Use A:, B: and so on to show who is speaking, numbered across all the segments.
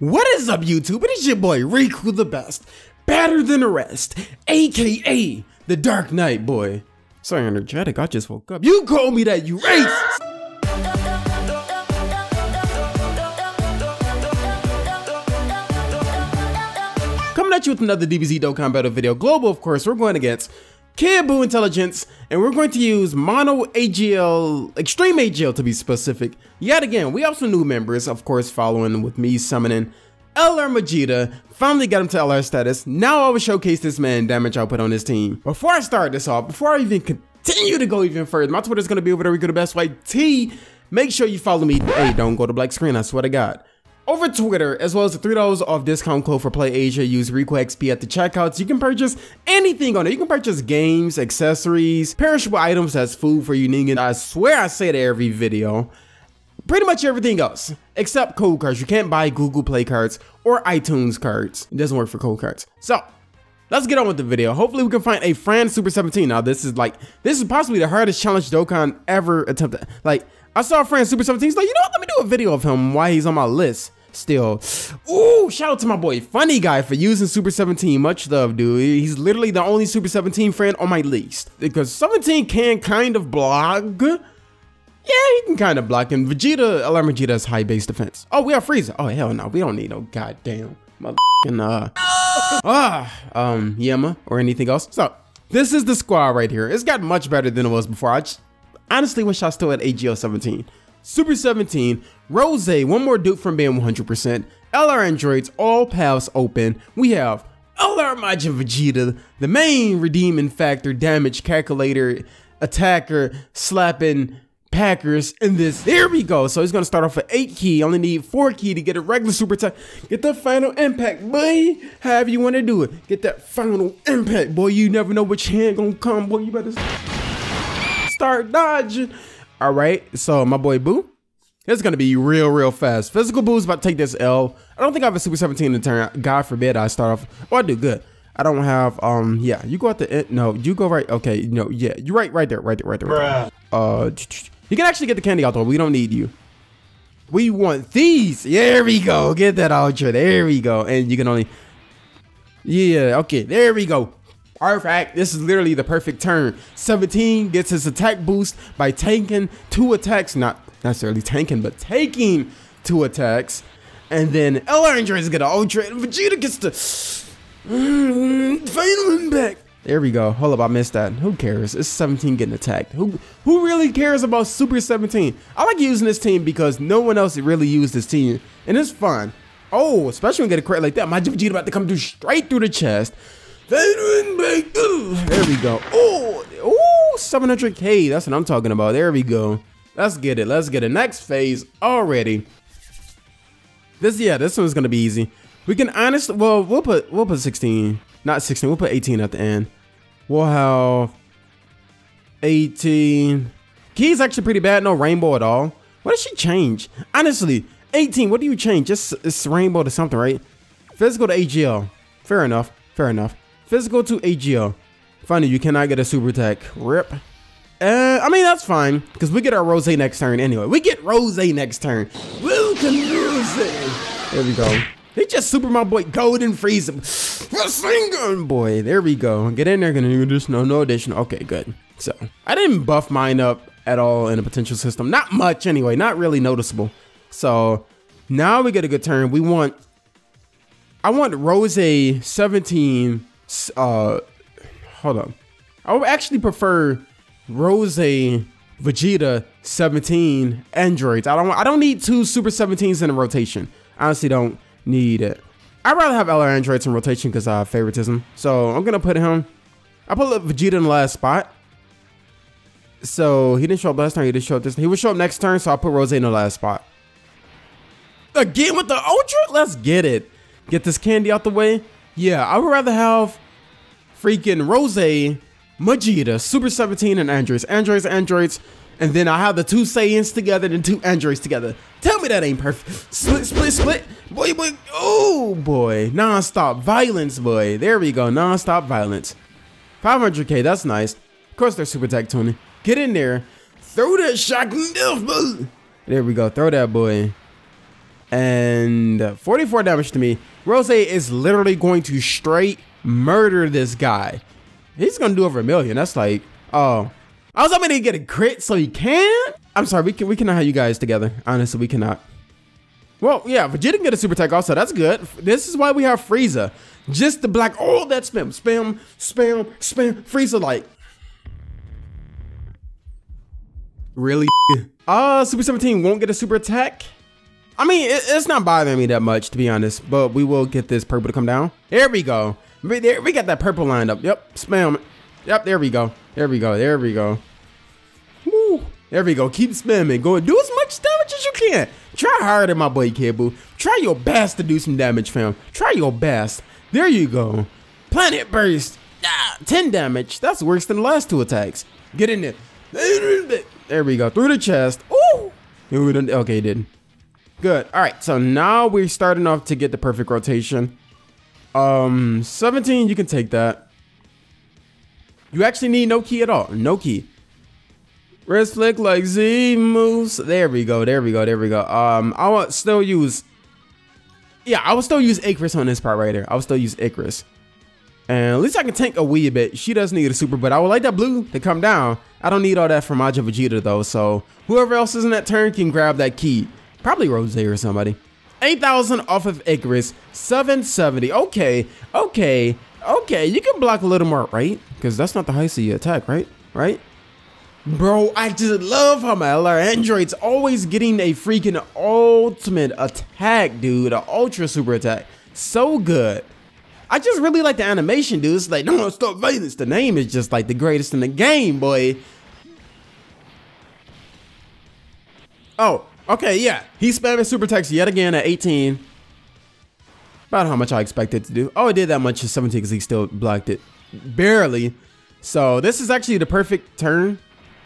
A: What is up, YouTube? It is your boy Riku the Best, better than the rest, aka the Dark Knight boy. Sorry, energetic. I just woke up. You call me that, you racist. Coming at you with another DBZ Dokkan Battle video. Global, of course, we're going against Kid Intelligence, and we're going to use Mono AGL, Extreme AGL to be specific. Yet again, we have some new members, of course, following with me summoning LR Majida. Finally got him to LR status. Now I will showcase this man damage output on his team. Before I start this off, before I even continue to go even further, my Twitter's gonna be over there. We go to Best White T. Make sure you follow me. Hey, don't go to black screen. I swear to God over Twitter, as well as the $3 off discount code for PlayAsia. Use Riku XP at the checkouts. You can purchase anything on it. You can purchase games, accessories, perishable items as food for you Ningen. I swear I say it every video. Pretty much everything else, except code cards. You can't buy Google Play cards or iTunes cards. It doesn't work for code cards. So, let's get on with the video. Hopefully we can find a Fran Super 17. Now this is like, this is possibly the hardest challenge Dokkan ever attempted. Like, I saw Fran Super 17, he's like, you know what, let me do a video of him, why he's on my list still. Ooh, shout out to my boy Funny Guy for using Super 17. Much love, dude. He's literally the only Super 17 friend on my list. Because 17 can kind of block. Yeah, he can kind of block. And Vegeta, LR Vegeta has high base defense. Oh, we have Frieza. Oh, hell no. We don't need no goddamn motherfucking, uh, ah, um, Yama or anything else. So, this is the squad right here. It's got much better than it was before. I just, honestly wish I still had AGL 17. Super 17, Rose, one more dupe from being 100%, LR Androids, all paths open. We have LR Majin Vegeta, the main redeeming factor, damage calculator, attacker, slapping Packers in this. Here we go. So he's gonna start off with eight ki. Only need four ki to get a regular super attack. Get the final impact, boy. However you want to do it. Get that final impact, boy. You never know which hand gonna come, boy. You better start dodging. All right, so my boy Buu, it's gonna be real, real fast. Physical Buu's about to take this L. I don't think I have a Super 17 in turn. God forbid I start off. Oh, I do good. I don't have, um, yeah, you go at the, end. no, you go right, okay, no, yeah, you're right, right there, right there, right there. Right there. Uh, you can actually get the candy out though. We don't need you. We want these. There we go. Get that ultra. There we go. And you can only, yeah, okay, there we go. Perfect. This is literally the perfect turn. 17 gets his attack boost by taking two attacks. Not necessarily tanking, but taking two attacks. And then LR Androids get an ultra and Vegeta gets the final impact. There we go. Hold up, I missed that. Who cares? It's 17 getting attacked. Who who really cares about Super 17? I like using this team because no one else really used this team. And it's fun. Oh, especially when you get a crit like that. My Vegeta about to come through straight through the chest. There we go. Oh, oh, 700k. That's what I'm talking about. There we go. Let's get it. Let's get it. Next phase already. This, yeah, this one's gonna be easy. We can honestly, well, we'll put we'll put 16, not 16. We'll put 18 at the end. We'll have 18. Ki's actually pretty bad. No rainbow at all. What did she change? Honestly, 18. What do you change? Just it's rainbow to something, right? Physical to AGL. Fair enough. Fair enough. Physical to AGL. Funny, you cannot get a super attack. Rip. Uh, I mean, that's fine, because we get our Rose next turn anyway. We get Rose next turn. Welcome, Rose. There we go. He just super my boy Golden Frieza. Rasengan boy. There we go. Get in there. Gonna do this. No, no additional. Okay, good. So I didn't buff mine up at all in a potential system. Not much anyway. Not really noticeable. So now we get a good turn. We want. I want Rose 17 uh hold on. I would actually prefer Rose Vegeta 17 androids. I don't I don't need two Super 17s in a rotation. I honestly don't need it. I'd rather have LR androids in rotation because I have favoritism. So I'm gonna put him. I put Vegeta in the last spot. So he didn't show up last turn. He didn't show up this. He would show up next turn. So I'll put Rose in the last spot. Again with the Ultra. Let's get it. Get this candy out the way. Yeah, I would rather have freaking Rose, Majida, Super 17, and Androids. Androids, Androids, and then I have the two Saiyans together and two Androids together. Tell me that ain't perfect. Split, split, split. Boy, boy. Oh, boy. Non-stop violence, boy. There we go. Non-stop violence. 500k, that's nice. Of course, they're super tech tuning. Get in there. Throw that shocking death boy. There we go. Throw that boy. And 44 damage to me. Rose is literally going to straight murder this guy. He's gonna do over a million. That's like, oh, I was hoping to get a crit so he can. I'm sorry, we can we cannot have you guys together. Honestly, we cannot. Well, yeah, Vegeta can get a super attack also. That's good. This is why we have Frieza. Just the black. Oh, that spam, spam, spam, spam. Frieza like. Really? Uh, Super 17 won't get a super attack. I mean, it, it's not bothering me that much, to be honest, but we will get this purple to come down. There we go. We, there, we got that purple lined up. Yep, spam. Yep, there we go. There we go. There we go. Woo. There we go. Keep spamming. Go do as much damage as you can. Try harder, my boy Kid Buu. Try your best to do some damage, fam. Try your best. There you go. Planet Burst. Ah, 10 damage. That's worse than the last two attacks. Get in there. There we go. Through the chest. Ooh. Okay, didn't. Good. All right. So now we're starting off to get the perfect rotation. Um, 17, you can take that. You actually need no ki at all. No ki. Wrist flick like Z moves. There we go. There we go. There we go. Um, I will still use. Yeah, I will still use Icarus on this part right here. I will still use Icarus. And at least I can tank a wee bit. She does need a super, but I would like that blue to come down. I don't need all that from Majin Vegeta though. So whoever else is in that turn can grab that ki. Probably Rose or somebody. 8,000 off of Icarus. 770. Okay. Okay. Okay. You can block a little more, right? Because that's not the highest of your attack, right? Right? Bro, I just love how my LR Android's always getting a freaking ultimate attack, dude. An ultra super attack. So good. I just really like the animation, dude. It's like, no, stop violence. The name is just like the greatest in the game, boy. Oh, okay, yeah. He's spamming super text yet again at 18. About how much I expected to do. Oh, it did that much at 17 because he still blocked it. Barely. So this is actually the perfect turn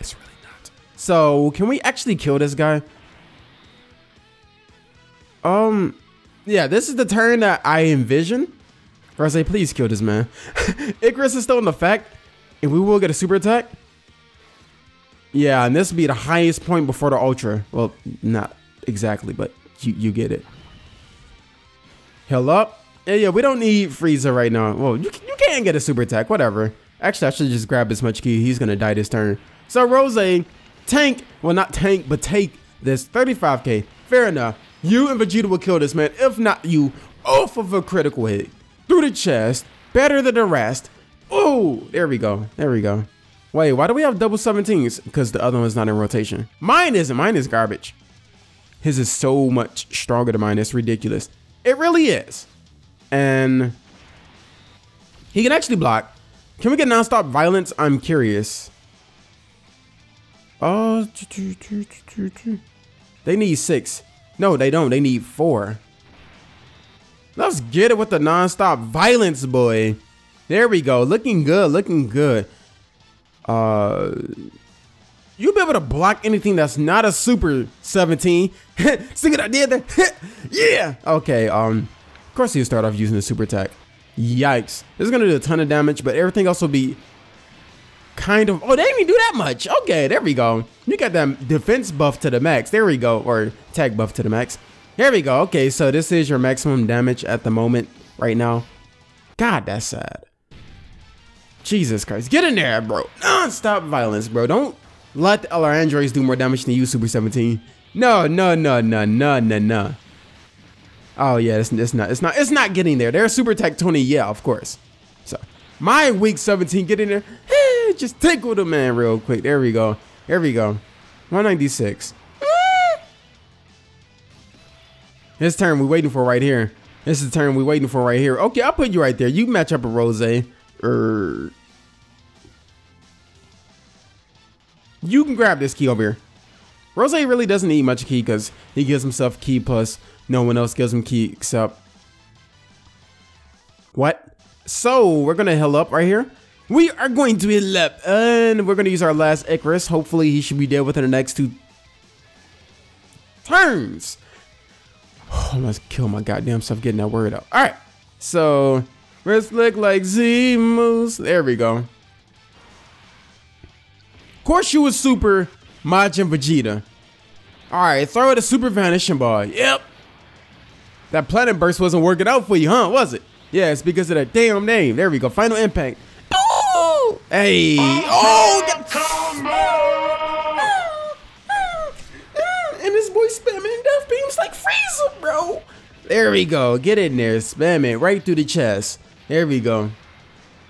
A: it's really not. So, can we actually kill this guy? Um, yeah, this is the turn that I envision. Or please kill this man. Icarus is still in effect, and we will get a super attack. Yeah, and this will be the highest point before the Ultra. Well, not exactly, but you, you get it. Hell up. Yeah, yeah, we don't need Frieza right now. Well, you, you can get a super attack, whatever. Actually, I should just grab as much ki. He's going to die this turn. So Rose, tank, well not tank, but take this 35k. Fair enough. You and Vegeta will kill this man. If not you, off of a critical hit. Through the chest. Better than the rest. Oh, there we go. There we go. Wait, why do we have double 17s? Because the other one's not in rotation. Mine isn't. Mine is garbage. His is so much stronger than mine. It's ridiculous. It really is. And he can actually block. Can we get nonstop violence? I'm curious. Oh, they need six. No, they don't. They need four. Let's get it with the non-stop violence, boy. There we go. Looking good. Looking good. Uh, you'll be able to block anything that's not a super 17. See what I did there? yeah. Okay. Um, of course he'll start off using the super attack. Yikes. This is gonna do a ton of damage, but everything else will be kind of. Oh, they didn't even do that much. Okay, there we go. You got that defense buff to the max. There we go. Or tag buff to the max. There we go. Okay, so this is your maximum damage at the moment right now. God, that's sad. Jesus Christ. Get in there, bro. Non-stop violence, bro. Don't let our androids do more damage than you, Super 17. No, no, no, no, no, no, no. Oh yeah, it's, it's not. It's not. It's not getting there. They're Super Tech 20. Yeah, of course. So my week 17 get in there just tickle the man real quick. There we go. There we go. 196. This turn we waiting for right here. This is the turn we waiting for right here. Okay, I'll put you right there. You match up a Rose. Er, you can grab this ki over here. Rose really doesn't need much ki because he gives himself ki plus no one else gives him ki except... What? So, we're going to heal up right here. We are going to heal up, and we're going to use our last Icarus. Hopefully, he should be dead within the next two turns. Oh, I must kill my goddamn self getting that word out. All right, so let's look like Z moves. There we go. Of course, you was super Majin Vegeta. All right, throw it a super vanishing ball. Yep. That planet burst wasn't working out for you, huh? Was it? Yeah, it's because of that damn name. There we go. Final impact. Oh! Hey! Oh! And this boy spamming death beams like Frieza, bro. There we go. Get in there. Spam it right through the chest. There we go.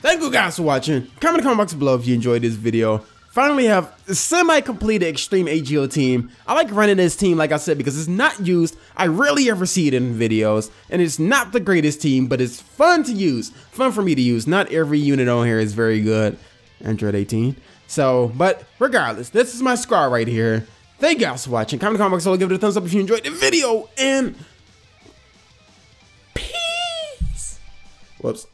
A: Thank you guys for watching. Comment in the comment box below if you enjoyed this video finally have a semi-completed Extreme AGL team. I like running this team, like I said, because it's not used. I rarely ever see it in videos, and it's not the greatest team, but it's fun to use. Fun for me to use. Not every unit on here is very good. Android 18. So, but regardless, this is my squad right here. Thank you guys for watching. Comment comment below, give it a thumbs up if you enjoyed the video, and peace. Whoops.